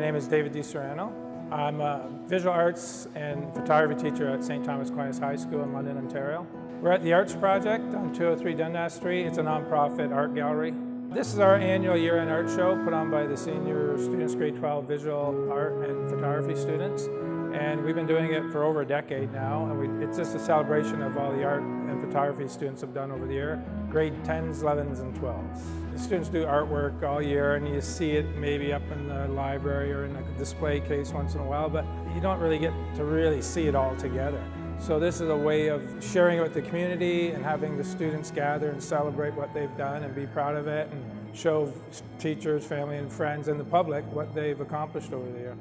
name is David DiSerrano. I'm a visual arts and photography teacher at St. Thomas Aquinas High School in London, Ontario. We're at the Arts Project on 203 Dundas Street. It's a nonprofit art gallery. This is our annual year-end art show put on by the senior students, grade 12 visual art and photography students. And we've been doing it for over a decade now. And we, it's just a celebration of all the art and photography students have done over the year, grade 10s, 11s, and 12s. The students do artwork all year and you see it maybe up in the library or in a display case once in a while, but you don't really get to really see it all together. So this is a way of sharing it with the community and having the students gather and celebrate what they've done and be proud of it and show teachers, family and friends and the public what they've accomplished over the year.